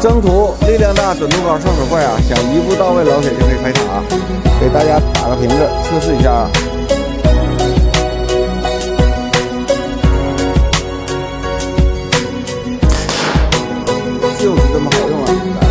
征途力量大准度高上手快啊想一步到位老铁就可以开塔啊给大家打个瓶子测试一下啊。就是这么好用啊